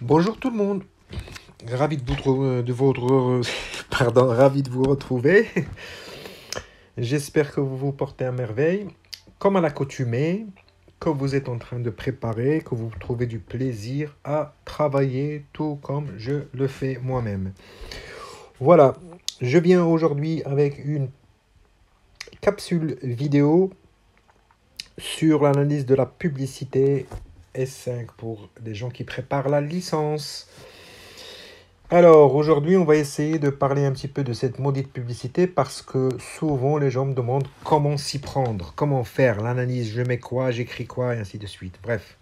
Bonjour tout le monde. Ravi de vous, de votre, pardon, ravi de vous retrouver. J'espère que vous vous portez à merveille. Comme à l'accoutumée, que vous êtes en train de préparer, que vous trouvez du plaisir à travailler tout comme je le fais moi-même. Voilà, je viens aujourd'hui avec une capsule vidéo sur l'analyse de la publicité S5 pour les gens qui préparent la licence. Alors, aujourd'hui, on va essayer de parler un petit peu de cette maudite publicité parce que souvent, les gens me demandent comment s'y prendre, comment faire l'analyse, je mets quoi, j'écris quoi, et ainsi de suite. Bref.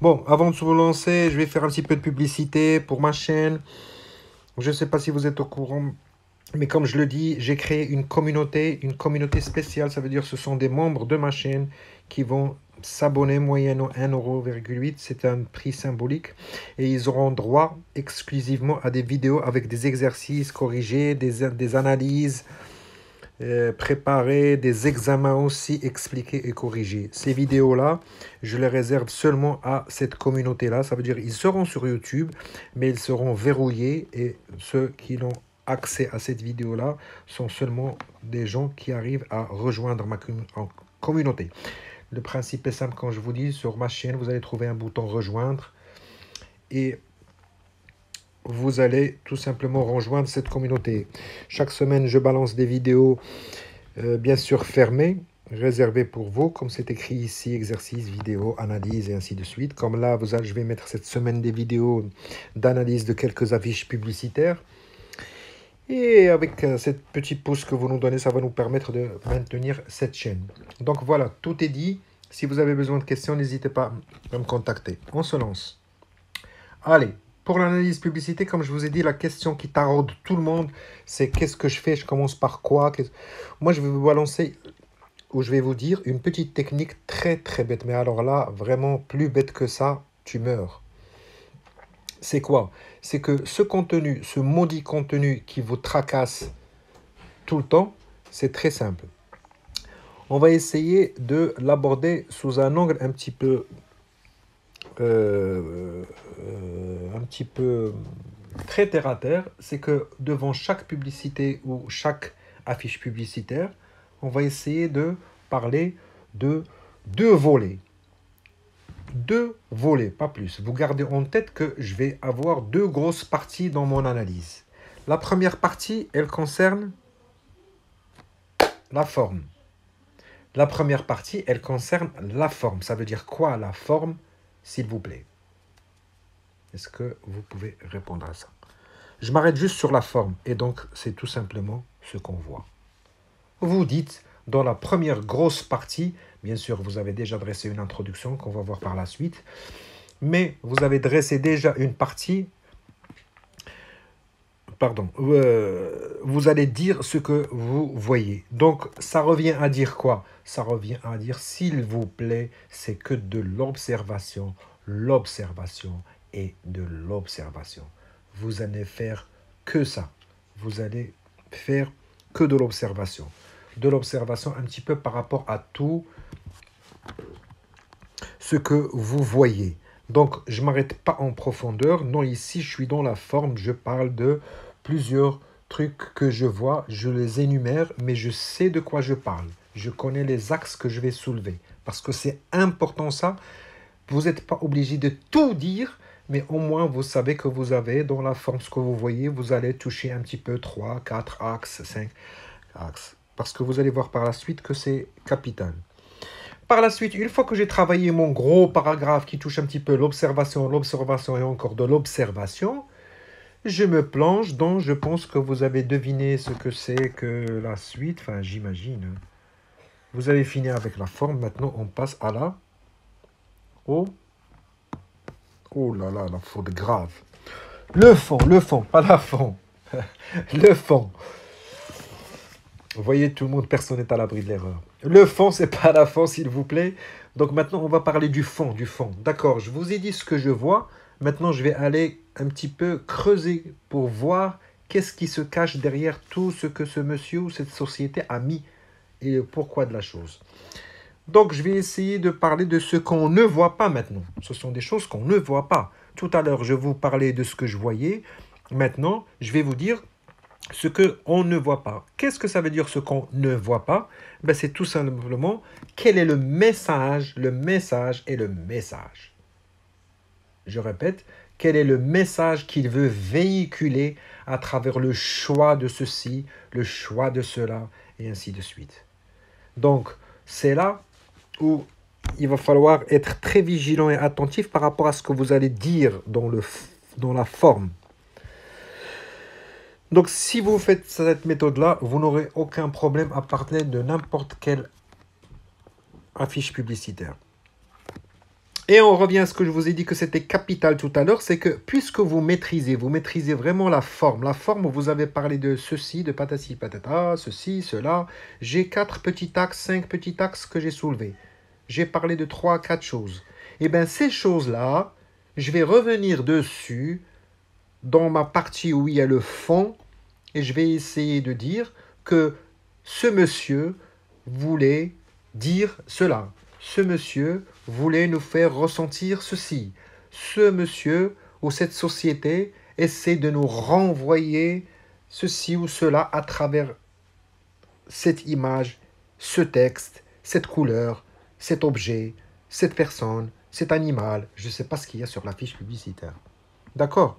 Bon, avant de se lancer, je vais faire un petit peu de publicité pour ma chaîne. Je ne sais pas si vous êtes au courant, mais comme je le dis, j'ai créé une communauté, une communauté spéciale. Ça veut dire que ce sont des membres de ma chaîne qui vont s'abonner moyennant 1,8€. C'est un prix symbolique. Et ils auront droit exclusivement à des vidéos avec des exercices corrigés, des, analyses euh, préparées, des examens aussi expliqués et corrigés. Ces vidéos-là, je les réserve seulement à cette communauté-là. Ça veut dire qu'ils seront sur YouTube, mais ils seront verrouillés et ceux qui l'ont accès à cette vidéo-là sont seulement des gens qui arrivent à rejoindre ma communauté. Le principe est simple, quand je vous dis, sur ma chaîne, vous allez trouver un bouton rejoindre et vous allez tout simplement rejoindre cette communauté. Chaque semaine, je balance des vidéos, euh, bien sûr fermées, réservées pour vous, comme c'est écrit ici, exercice, vidéo, analyse et ainsi de suite. Comme là, je vais mettre cette semaine des vidéos d'analyse de quelques affiches publicitaires. Et avec euh, cette petite pouce que vous nous donnez, ça va nous permettre de maintenir cette chaîne. Donc voilà, tout est dit. Si vous avez besoin de questions, n'hésitez pas à me contacter. On se lance. Allez, pour l'analyse publicité, comme je vous ai dit, la question qui taraude tout le monde, c'est qu'est-ce que je fais? Je commence par quoi? Moi, je vais vous balancer, ou je vais vous dire, une petite technique très très bête. Mais alors là, vraiment plus bête que ça, tu meurs c'est quoi? C'est que ce contenu, ce maudit contenu qui vous tracasse tout le temps, c'est très simple. On va essayer de l'aborder sous un angle un petit peu, euh, euh, un petit peu très terre à terre. C'est que devant chaque publicité ou chaque affiche publicitaire, on va essayer de parler de deux volets deux volets, pas plus. Vous gardez en tête que je vais avoir deux grosses parties dans mon analyse. La première partie, elle concerne la forme. La première partie, elle concerne la forme. Ça veut dire quoi la forme, s'il vous plaît? Est-ce que vous pouvez répondre à ça? Je m'arrête juste sur la forme. Et donc, c'est tout simplement ce qu'on voit. Vous dites, dans la première grosse partie, Bien sûr, vous avez déjà dressé une introduction qu'on va voir par la suite. Mais vous avez dressé déjà une partie. Pardon. Euh, vous allez dire ce que vous voyez. Donc, ça revient à dire quoi? Ça revient à dire, s'il vous plaît, c'est que de l'observation, l'observation et de l'observation. Vous allez faire que ça. Vous allez faire que de l'observation. De l'observation un petit peu par rapport à tout ce que vous voyez. Donc, je m'arrête pas en profondeur. Non, ici, je suis dans la forme. Je parle de plusieurs trucs que je vois. Je les énumère, mais je sais de quoi je parle. Je connais les axes que je vais soulever. Parce que c'est important ça. Vous n'êtes pas obligé de tout dire, mais au moins vous savez que vous avez dans la forme ce que vous voyez. Vous allez toucher un petit peu 3, 4 axes, 5 axes. Parce que vous allez voir par la suite que c'est capital. Par la suite, une fois que j'ai travaillé mon gros paragraphe qui touche un petit peu l'observation, l'observation et encore de l'observation, je me plonge dans, je pense que vous avez deviné ce que c'est que la suite, enfin j'imagine. Vous avez fini avec la forme, maintenant on passe à la... Oh, oh là là, la faute grave. Le fond, le fond, pas la fond. le fond. Vous voyez, tout le monde, personne n'est à l'abri de l'erreur. Le fond, c'est pas la fond, s'il vous plaît. Donc maintenant, on va parler du fond, du fond. D'accord, je vous ai dit ce que je vois. Maintenant, je vais aller un petit peu creuser pour voir qu'est-ce qui se cache derrière tout ce que ce monsieur ou cette société a mis et pourquoi de la chose. Donc, je vais essayer de parler de ce qu'on ne voit pas maintenant. Ce sont des choses qu'on ne voit pas. Tout à l'heure, je vous parlais de ce que je voyais. Maintenant, je vais vous dire ce qu'on ne voit pas. Qu'est-ce que ça veut dire ce qu'on ne voit pas? Ben, C'est tout simplement quel est le message, le message et le message. Je répète, quel est le message qu'il veut véhiculer à travers le choix de ceci, le choix de cela, et ainsi de suite. Donc, c'est là où il va falloir être très vigilant et attentif par rapport à ce que vous allez dire dans la forme. Donc si vous faites cette méthode-là, vous n'aurez aucun problème à parler de n'importe quelle affiche publicitaire. Et on revient à ce que je vous ai dit que c'était capital tout à l'heure, c'est que puisque vous maîtrisez, vous maîtrisez vraiment la forme. La forme, vous avez parlé de ceci, de patati patata, ceci, cela. J'ai quatre petits axes, cinq petits axes que j'ai soulevés. J'ai parlé de trois, quatre choses. Et eh bien ces choses-là, je vais revenir dessus dans ma partie où il y a le fond et je vais essayer de dire que ce monsieur voulait dire cela. Ce monsieur voulait nous faire ressentir ceci. Ce monsieur ou cette société essaie de nous renvoyer ceci ou cela à travers cette image, ce texte, cette couleur, cet objet, cette personne, cet animal. Je ne sais pas ce qu'il y a sur la fiche publicitaire. D'accord?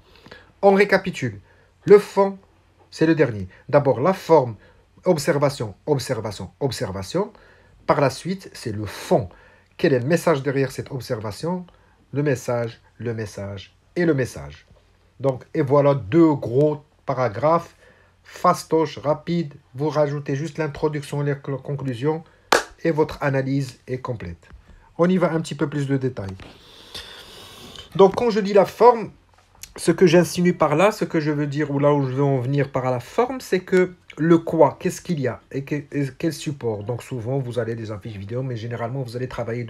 On récapitule. Le fond, c'est le dernier. D'abord, la forme, observation, observation, observation. Par la suite, c'est le fond. Quel est le message derrière cette observation? Le message, le message et le message. Donc, et voilà deux gros paragraphes, fastoche, rapide. Vous rajoutez juste l'introduction et la conclusion et votre analyse est complète. On y va un petit peu plus de détails. Donc, quand je dis la forme, ce que j'insinue par là, ce que je veux dire, ou là où je veux en venir par la forme, c'est que le quoi, qu'est-ce qu'il y a et, quel support. Donc souvent, vous allez des affiches vidéo, mais généralement, vous allez travailler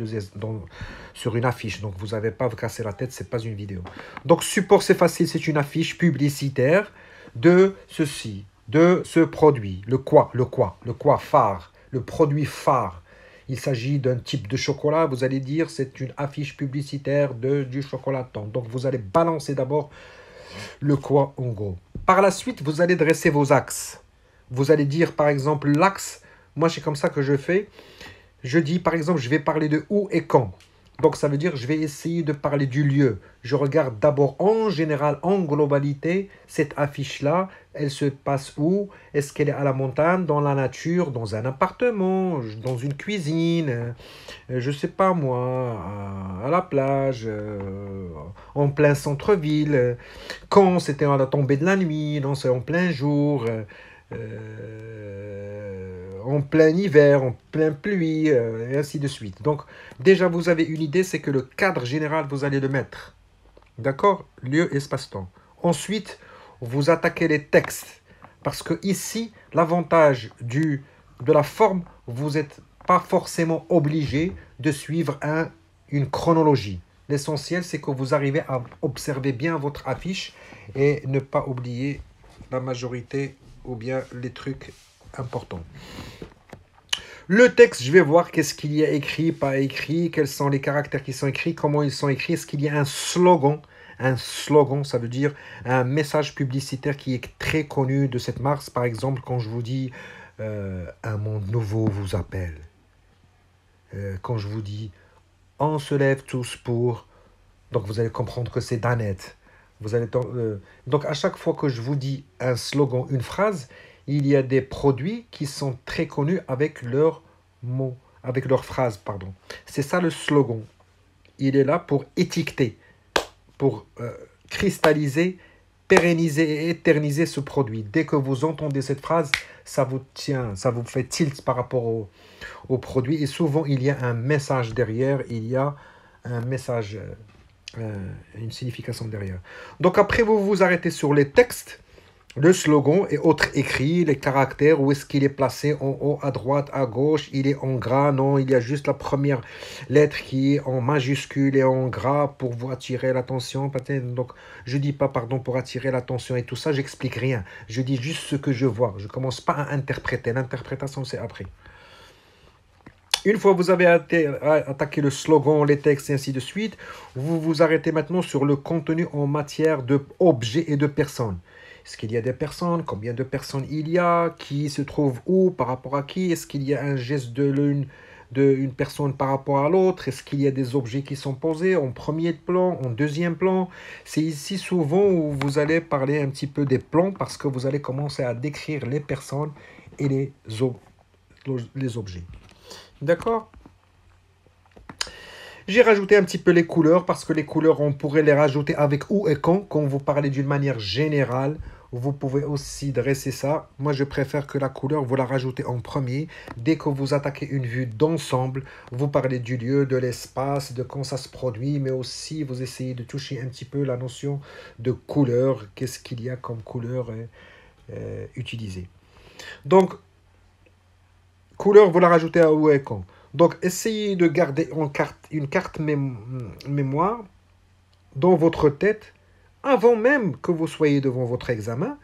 sur une affiche. Donc vous n'avez pas à vous casser la tête, c'est pas une vidéo. Donc support, c'est facile, c'est une affiche publicitaire de ceci, de ce produit. Le quoi, le quoi, le quoi phare, le produit phare. Il s'agit d'un type de chocolat, vous allez dire c'est une affiche publicitaire de, du chocolaton. Donc vous allez balancer d'abord le quoi en gros. Par la suite, vous allez dresser vos axes. Vous allez dire par exemple l'axe, moi c'est comme ça que je fais. Je dis par exemple, je vais parler de où et quand. Donc ça veut dire je vais essayer de parler du lieu. Je regarde d'abord en général, en globalité, cette affiche-là, elle se passe où? Est-ce qu'elle est à la montagne, dans la nature, dans un appartement, dans une cuisine, euh, je sais pas moi, à, la plage, euh, en plein centre-ville, quand c'était à la tombée de la nuit, non, c'est en plein jour. Euh, en plein hiver, en plein pluie, et ainsi de suite. Donc, déjà, vous avez une idée, c'est que le cadre général, vous allez le mettre. D'accord? Lieu, espace-temps. Ensuite, vous attaquez les textes. Parce que ici, l'avantage de la forme, vous n'êtes pas forcément obligé de suivre un, une chronologie. L'essentiel, c'est que vous arrivez à observer bien votre affiche et ne pas oublier la majorité ou bien les trucs important. Le texte, je vais voir qu'est-ce qu'il y a écrit, pas écrit, quels sont les caractères qui sont écrits, comment ils sont écrits, est-ce qu'il y a un slogan un slogan, ça veut dire un message publicitaire qui est très connu de cette marque. Par exemple, quand je vous dis euh, un monde nouveau vous appelle. Euh, quand je vous dis on se lève tous pour. Donc vous allez comprendre que c'est Danette. Vous allez euh, donc à chaque fois que je vous dis un slogan, une phrase, il y a des produits qui sont très connus avec leurs mots, avec leurs phrases, pardon. C'est ça le slogan. Il est là pour étiqueter, pour euh, cristalliser, pérenniser et éterniser ce produit. Dès que vous entendez cette phrase, ça vous tient, ça vous fait tilt par rapport au, produit. Et souvent, il y a un message derrière, il y a un message, euh, une signification derrière. Donc après, vous vous arrêtez sur les textes le slogan et autres écrits, les caractères, où est-ce qu'il est placé en haut, à droite, à gauche, il est en gras, non, il y a juste la première lettre qui est en majuscule et en gras pour vous attirer l'attention. Donc, je dis pas pardon pour attirer l'attention et tout ça, j'explique rien. Je dis juste ce que je vois. Je commence pas à interpréter. L'interprétation, c'est après. Une fois vous avez attaqué le slogan, les textes et ainsi de suite, vous vous arrêtez maintenant sur le contenu en matière d'objets et de personnes. Est-ce qu'il y a des personnes? Combien de personnes il y a? Qui se trouve où Par rapport à qui? Est-ce qu'il y a un geste de l'une d'une personne par rapport à l'autre? Est-ce qu'il y a des objets qui sont posés en premier plan, en deuxième plan? C'est ici souvent où vous allez parler un petit peu des plans parce que vous allez commencer à décrire les personnes et les objets. D'accord? J'ai rajouté un petit peu les couleurs parce que les couleurs, on pourrait les rajouter avec où et quand, quand vous parlez d'une manière générale. Vous pouvez aussi dresser ça. Moi, je préfère que la couleur, vous la rajoutez en premier. Dès que vous attaquez une vue d'ensemble, vous parlez du lieu, de l'espace, de quand ça se produit, mais aussi vous essayez de toucher un petit peu la notion de couleur. Qu'est-ce qu'il y a comme couleur euh, euh, utilisée. Donc, couleur, vous la rajoutez à où et quand. Donc, essayez de garder en carte, une carte mémoire dans votre tête avant même que vous soyez devant votre examen.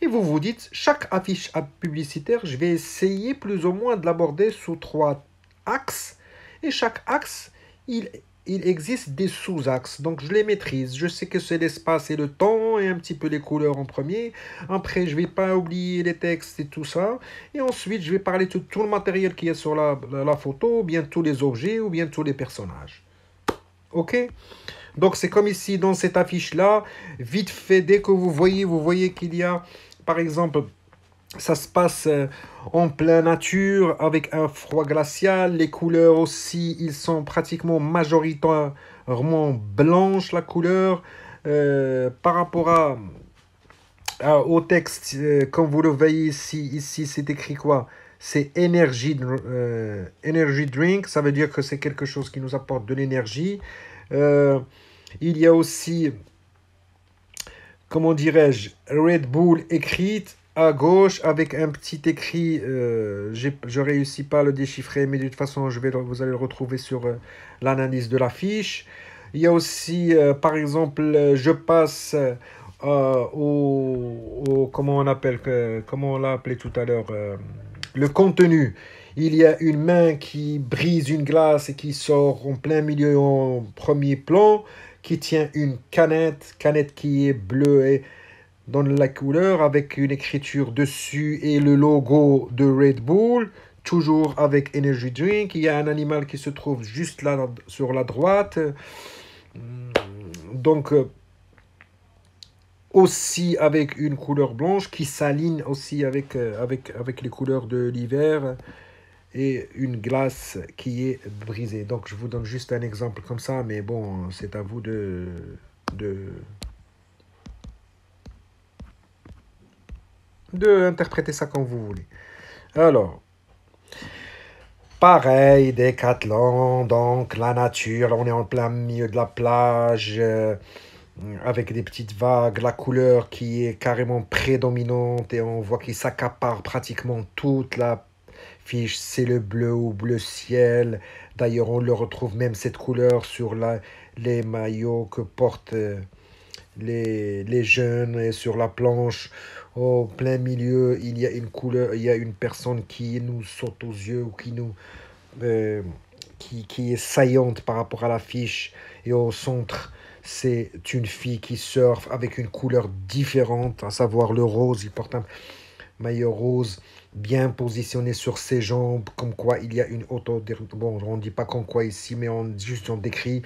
Et vous vous dites, chaque affiche publicitaire, je vais essayer plus ou moins de l'aborder sous trois axes. Et chaque axe, il il existe des sous-axes, donc je les maîtrise. Je sais que c'est l'espace et le temps et un petit peu les couleurs en premier. Après, je vais pas oublier les textes et tout ça. Et ensuite, je vais parler de tout le matériel qui est sur la, la photo, ou bien tous les objets, ou bien tous les personnages. Ok? Donc c'est comme ici dans cette affiche-là. Vite fait, dès que vous voyez, vous voyez qu'il y a, par exemple, ça se passe euh, en pleine nature avec un froid glacial. Les couleurs aussi, ils sont pratiquement majoritairement blanches, la couleur. Euh, par rapport à, au texte, euh, comme vous le voyez ici, ici c'est écrit quoi? C'est énergie, energy drink, ça veut dire que c'est quelque chose qui nous apporte de l'énergie. Il y a aussi, comment dirais-je, Red Bull écrite à gauche avec un petit écrit. Euh, je ne réussis pas à le déchiffrer, mais de toute façon, je vous allez le retrouver sur euh, l'analyse de la fiche. Il y a aussi, euh, par exemple, je passe au, Comment on appelle Comment on l'a appelé tout à l'heure Le contenu. Il y a une main qui brise une glace et qui sort en plein milieu en premier plan, qui tient une canette, canette qui est bleue et dans la couleur avec une écriture dessus et le logo de Red Bull, toujours avec Energy Drink. Il y a un animal qui se trouve juste là sur la droite. Donc, aussi avec une couleur blanche qui s'aligne aussi avec, euh, avec les couleurs de l'hiver et une glace qui est brisée. Donc, je vous donne juste un exemple comme ça, mais bon, c'est à vous de, de, de interpréter ça comme vous voulez. Alors, pareil, Décathlon, donc la nature, on est en plein milieu de la plage, euh, avec des petites vagues, la couleur qui est carrément prédominante et on voit qu'il s'accapare pratiquement toute la fiche, c'est le bleu ou bleu ciel. D'ailleurs, on le retrouve même cette couleur sur la, les maillots que portent euh, les, les jeunes et sur la planche au plein milieu, il y a une couleur, il y a une personne qui nous saute aux yeux ou qui nous euh, qui, qui, est saillante par rapport à l'affiche. Et au centre, c'est une fille qui surfe avec une couleur différente, à savoir le rose. Il porte un maillot rose bien positionné sur ses jambes, comme quoi il y a une auto... Bon, on ne dit pas comme quoi ici, mais on juste on décrit.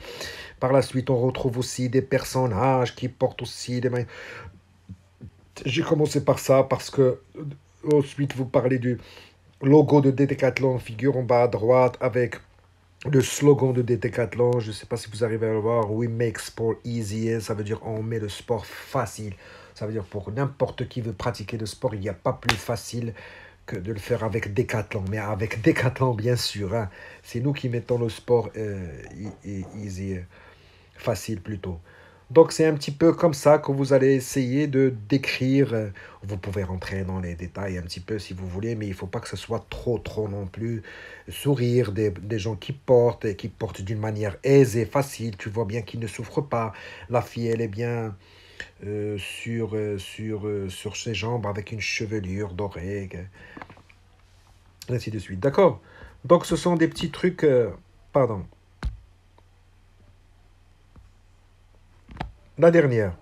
Par la suite, on retrouve aussi des personnages qui portent aussi des maillots j'ai commencé par ça parce que ensuite vous parlez du logo de Decathlon figure en bas à droite avec le slogan de Decathlon. Je ne sais pas si vous arrivez à le voir. We make sport easy. Ça veut dire on met le sport facile. Ça veut dire pour n'importe qui veut pratiquer le sport, il n'y a pas plus facile que de le faire avec Decathlon. Mais avec Decathlon, bien sûr. Hein. C'est nous qui mettons le sport euh, easy, facile plutôt. Donc c'est un petit peu comme ça que vous allez essayer de décrire. Vous pouvez rentrer dans les détails un petit peu si vous voulez, mais il ne faut pas que ce soit trop trop non plus. Sourire des, des gens qui portent et qui portent d'une manière aisée, facile. Tu vois bien qu'ils ne souffrent pas. La fille, elle est bien euh, sur, euh, sur, euh, sur ses jambes avec une chevelure dorée. Ainsi de suite. D'accord Donc ce sont des petits trucs... pardon. La dernière.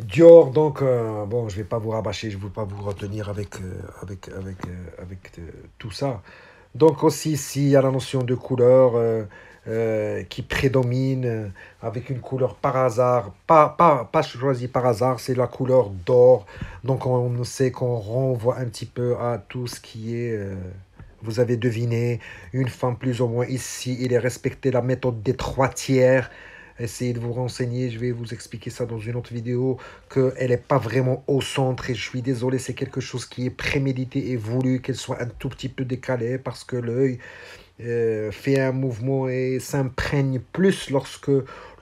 Dior, donc, bon, je vais pas vous rabâcher, je ne veux pas vous retenir avec, avec, avec, avec tout ça. Donc aussi ici, il y a la notion de couleur euh, euh, qui prédomine euh, avec une couleur par hasard, pas, pas, pas choisie par hasard, c'est la couleur d'or. Donc on sait qu'on renvoie un petit peu à tout ce qui est... vous avez deviné, une femme plus ou moins ici, il est respecté la méthode des trois tiers. Essayez de vous renseigner, je vais vous expliquer ça dans une autre vidéo, qu'elle n'est pas vraiment au centre et je suis désolé, c'est quelque chose qui est prémédité et voulu, qu'elle soit un tout petit peu décalée parce que l'œil euh, fait un mouvement et s'imprègne plus lorsque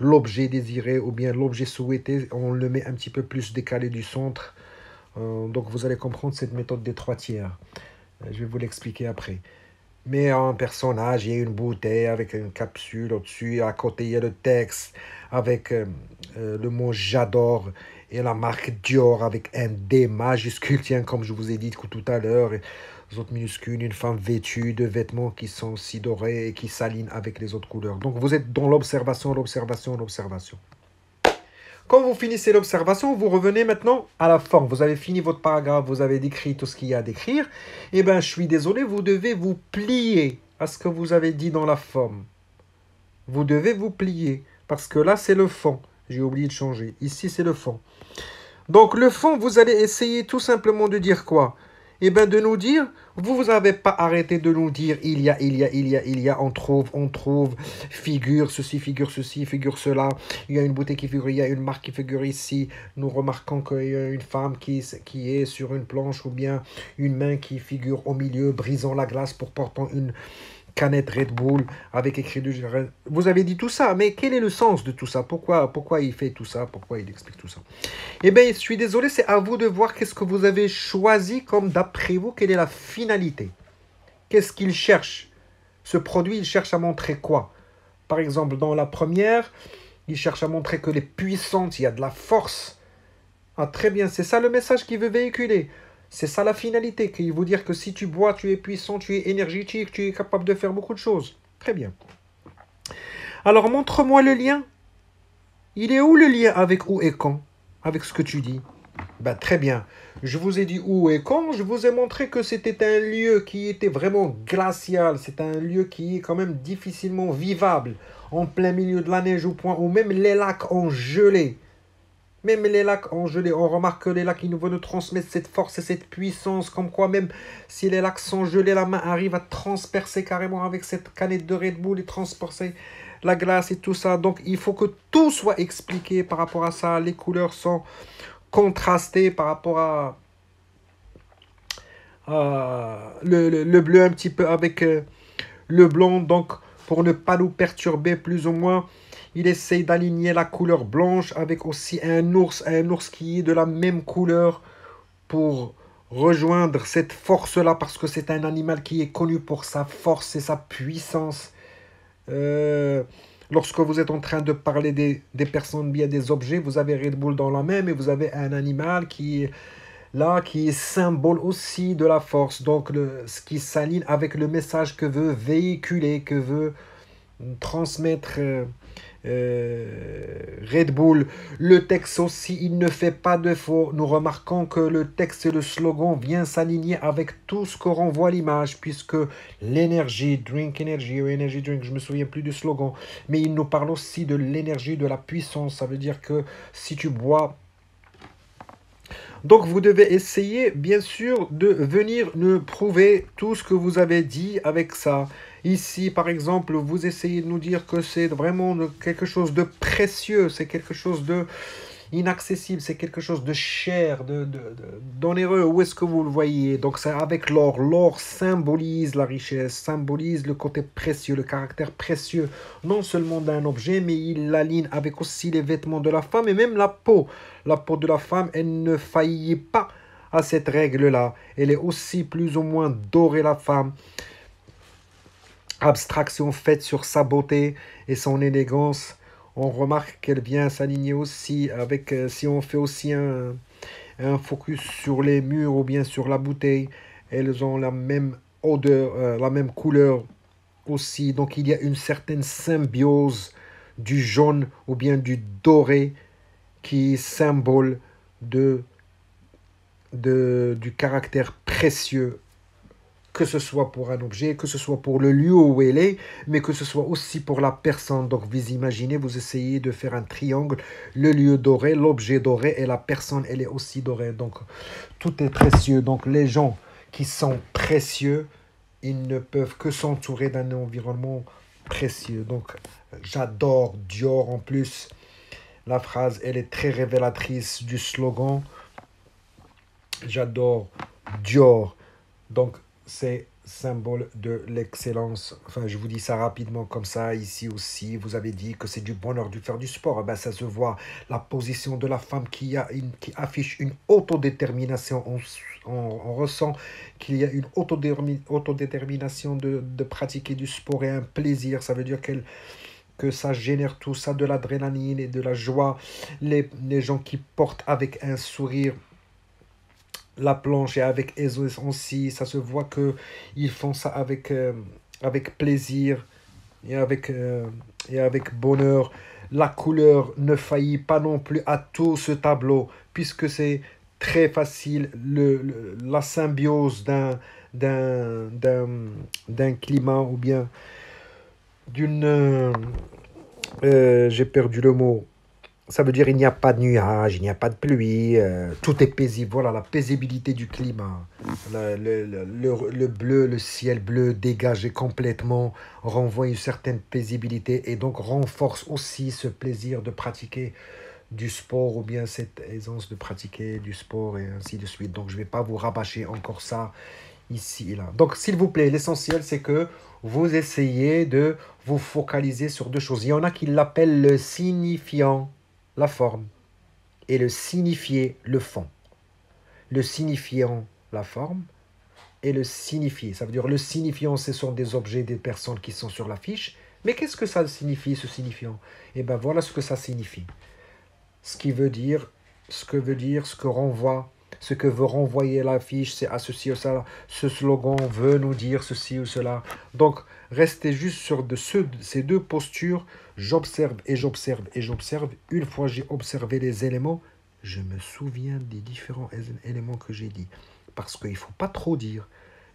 l'objet désiré ou bien l'objet souhaité, on le met un petit peu plus décalé du centre. Euh, donc vous allez comprendre cette méthode des trois tiers. Euh, Je vais vous l'expliquer après. Mais un personnage, il y a une bouteille avec une capsule au-dessus. À côté, il y a le texte avec euh, euh, le mot j'adore et la marque Dior avec un D majuscule, tiens, comme je vous ai dit tout à l'heure. Les autres minuscules, une femme vêtue de vêtements qui sont aussi dorés et qui s'alignent avec les autres couleurs. Donc vous êtes dans l'observation, l'observation, l'observation. Quand vous finissez l'observation, vous revenez maintenant à la forme. Vous avez fini votre paragraphe, vous avez décrit tout ce qu'il y a à décrire. Eh bien, je suis désolé, vous devez vous plier à ce que vous avez dit dans la forme. Vous devez vous plier, parce que là, c'est le fond. J'ai oublié de changer. Ici, c'est le fond. Donc, le fond, vous allez essayer tout simplement de dire quoi? Eh bien, de nous dire, vous vous avez pas arrêté de nous dire, il y a, il y a, il y a, il y a, on trouve, on trouve, figure ceci, figure ceci, figure cela. Il y a une bouteille qui figure, il y a une marque qui figure ici. Nous remarquons qu'il y a une femme qui, qui est sur une planche ou bien une main qui figure au milieu, brisant la glace pour portant une canette Red Bull avec écrit du... Vous avez dit tout ça, mais quel est le sens de tout ça? Pourquoi, pourquoi il fait tout ça? Pourquoi il explique tout ça? Eh bien, je suis désolé, c'est à vous de voir qu'est-ce que vous avez choisi comme d'après vous, quelle est la finalité. Qu'est-ce qu'il cherche? Ce produit, il cherche à montrer quoi? Par exemple, dans la première, il cherche à montrer que les puissantes, il y a de la force. Ah, très bien, c'est ça le message qu'il veut véhiculer. C'est ça la finalité, qu'il veut dire que si tu bois, tu es puissant, tu es énergétique, tu es capable de faire beaucoup de choses. Très bien. Alors montre-moi le lien. Il est où le lien avec où et quand Avec ce que tu dis? Ben, très bien. Je vous ai dit où et quand. Je vous ai montré que c'était un lieu qui était vraiment glacial. C'est un lieu qui est quand même difficilement vivable. En plein milieu de la neige au point où même les lacs ont gelé. Même les lacs ont gelé. On remarque que les lacs, ils nous veulent nous transmettre cette force et cette puissance. Comme quoi, même si les lacs sont gelés, la main arrive à transpercer carrément avec cette canette de Red Bull et transpercer la glace et tout ça. Donc, il faut que tout soit expliqué par rapport à ça. Les couleurs sont contrastées par rapport à, le, bleu un petit peu avec euh, le blanc. Donc, pour ne pas nous perturber plus ou moins, il essaye d'aligner la couleur blanche avec aussi un ours, un ours qui est de la même couleur pour rejoindre cette force-là parce que c'est un animal qui est connu pour sa force et sa puissance. Euh, lorsque vous êtes en train de parler des, personnes bien des objets, vous avez Red Bull dans la main, mais vous avez un animal qui est là, qui est symbole aussi de la force. Donc, ce qui s'aligne avec le message que veut véhiculer, que veut transmettre euh, euh, Red Bull. Le texte aussi, il ne fait pas de faux. Nous remarquons que le texte et le slogan viennent s'aligner avec tout ce que renvoie l'image, puisque l'énergie, drink energy ou energy drink, je me souviens plus du slogan, mais il nous parle aussi de l'énergie, de la puissance. Ça veut dire que si tu bois donc vous devez essayer, bien sûr, de venir nous prouver tout ce que vous avez dit avec ça. Ici, par exemple, vous essayez de nous dire que c'est vraiment quelque chose de précieux, c'est quelque chose de inaccessible, c'est quelque chose de cher, de, d'onéreux. Où est-ce que vous le voyez? Donc c'est avec l'or. L'or symbolise la richesse, symbolise le côté précieux, le caractère précieux, non seulement d'un objet, mais il l'aligne avec aussi les vêtements de la femme et même la peau. La peau de la femme, elle ne faillit pas à cette règle-là. Elle est aussi plus ou moins dorée, la femme abstraction faite sur sa beauté et son élégance. On remarque qu'elle vient s'aligner aussi avec, euh, si on fait aussi un, focus sur les murs ou bien sur la bouteille, elles ont la même odeur, la même couleur aussi. Donc il y a une certaine symbiose du jaune ou bien du doré qui est symbole de, de, du caractère précieux que ce soit pour un objet, que ce soit pour le lieu où elle est, mais que ce soit aussi pour la personne. Donc vous imaginez, vous essayez de faire un triangle, le lieu doré, l'objet doré et la personne, elle est aussi dorée. Donc tout est précieux. Donc les gens qui sont précieux, ils ne peuvent que s'entourer d'un environnement précieux. Donc j'adore Dior en plus. La phrase, elle est très révélatrice du slogan. J'adore Dior. Donc c'est symbole de l'excellence. Enfin, je vous dis ça rapidement comme ça. Ici aussi, vous avez dit que c'est du bonheur de faire du sport. Eh ben, ça se voit. La position de la femme qui, a une, qui affiche une autodétermination. On, on, ressent qu'il y a une autodétermination de, de pratiquer du sport et un plaisir. Ça veut dire qu'elle que ça génère tout ça, de l'adrénaline et de la joie. Les, les gens qui portent avec un sourire la planche et avec Ezos aussi, ça se voit que ils font ça avec, euh, plaisir et avec, euh, et avec bonheur. La couleur ne faillit pas non plus à tout ce tableau, puisque c'est très facile, le, la symbiose d'un, d'un, d'un, climat ou bien d'une... Euh, j'ai perdu le mot ça veut dire il n'y a pas de nuages, il n'y a pas de pluie, euh, tout est paisible. Voilà la paisibilité du climat. Le, le, le, bleu, le ciel bleu dégagé complètement renvoie une certaine paisibilité et donc renforce aussi ce plaisir de pratiquer du sport ou bien cette aisance de pratiquer du sport et ainsi de suite. Donc je ne vais pas vous rabâcher encore ça ici et là. Donc s'il vous plaît, l'essentiel c'est que vous essayez de vous focaliser sur deux choses. Il y en a qui l'appellent le signifiant la forme, et le signifier, le fond. Le signifiant, la forme, et le signifier. Ça veut dire le signifiant, ce sont des objets, des personnes qui sont sur l'affiche. Mais qu'est-ce que ça signifie, ce signifiant? Eh bien, voilà ce que ça signifie. Ce qui veut dire, ce que veut dire, ce que renvoie, ce que veut renvoyer l'affiche, c'est à ceci ou ça. Ce slogan veut nous dire ceci ou cela. Donc, restez juste sur de ces deux postures. J'observe et j'observe et j'observe. Une fois j'ai observé les éléments, je me souviens des différents éléments que j'ai dit. Parce qu'il ne faut pas trop dire.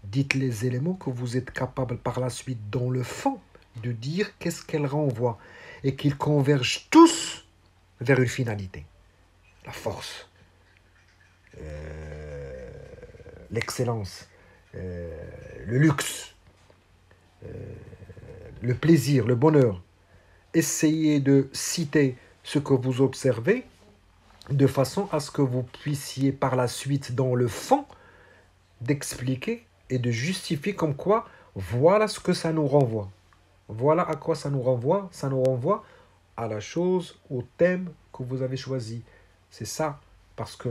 Dites les éléments que vous êtes capable par la suite, dans le fond, de dire qu'est-ce qu'elles renvoient. Et qu'ils convergent tous vers une finalité. La force, euh, l'excellence, euh, le luxe, euh, le plaisir, le bonheur. Essayez de citer ce que vous observez de façon à ce que vous puissiez par la suite, dans le fond, d'expliquer et de justifier comme quoi voilà ce que ça nous renvoie. Voilà à quoi ça nous renvoie. Ça nous renvoie à la chose, au thème que vous avez choisi. C'est ça. Parce que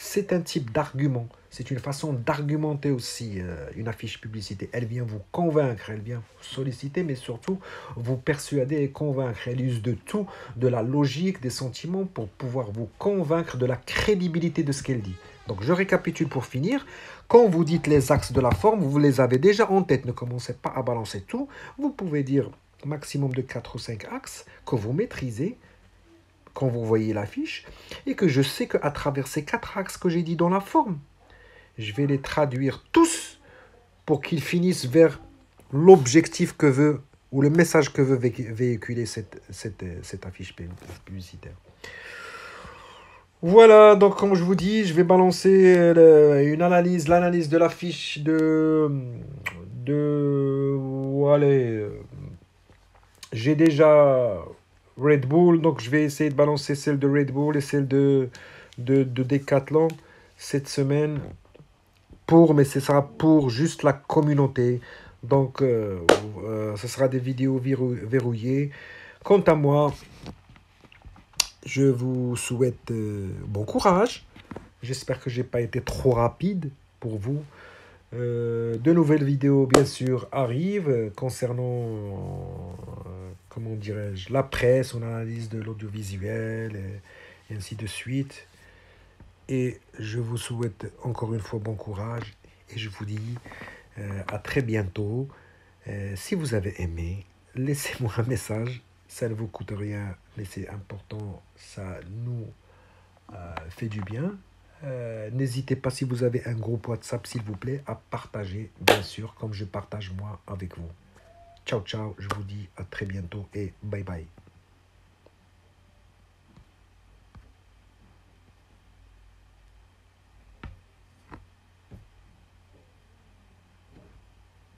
c'est un type d'argument. C'est une façon d'argumenter aussi euh, une affiche publicité. Elle vient vous convaincre, elle vient vous solliciter, mais surtout vous persuader et convaincre. Elle use de tout, de la logique, des sentiments pour pouvoir vous convaincre de la crédibilité de ce qu'elle dit. Donc je récapitule pour finir. Quand vous dites les axes de la forme, vous les avez déjà en tête. Ne commencez pas à balancer tout. Vous pouvez dire maximum de 4 ou 5 axes que vous maîtrisez quand vous voyez l'affiche, et que je sais qu'à travers ces quatre axes que j'ai dit dans la forme, je vais les traduire tous pour qu'ils finissent vers l'objectif que veut, ou le message que veut véhiculer cette, cette, cette affiche publicitaire. Voilà, donc comme je vous dis, je vais balancer une analyse, l'analyse de l'affiche de... de... Allez, j'ai déjà Red Bull. Donc je vais essayer de balancer celle de Red Bull et celle de, de, de Decathlon cette semaine. Pour, mais ce sera pour juste la communauté. Donc euh, euh, ce sera des vidéos verrouillées. Quant à moi, je vous souhaite euh, bon courage. J'espère que je n'ai pas été trop rapide pour vous. de nouvelles vidéos, bien sûr, arrivent concernant comment dirais-je, la presse, on analyse de l'audiovisuel et, ainsi de suite. Et je vous souhaite encore une fois bon courage et je vous dis Euh, à très bientôt. Euh, si vous avez aimé, laissez-moi un message. Ça ne vous coûte rien, mais c'est important. Ça nous euh, fait du bien. N'hésitez pas, si vous avez un groupe WhatsApp, s'il vous plaît, à partager, bien sûr, comme je partage moi avec vous. Ciao, ciao. Je vous dis à très bientôt et bye bye.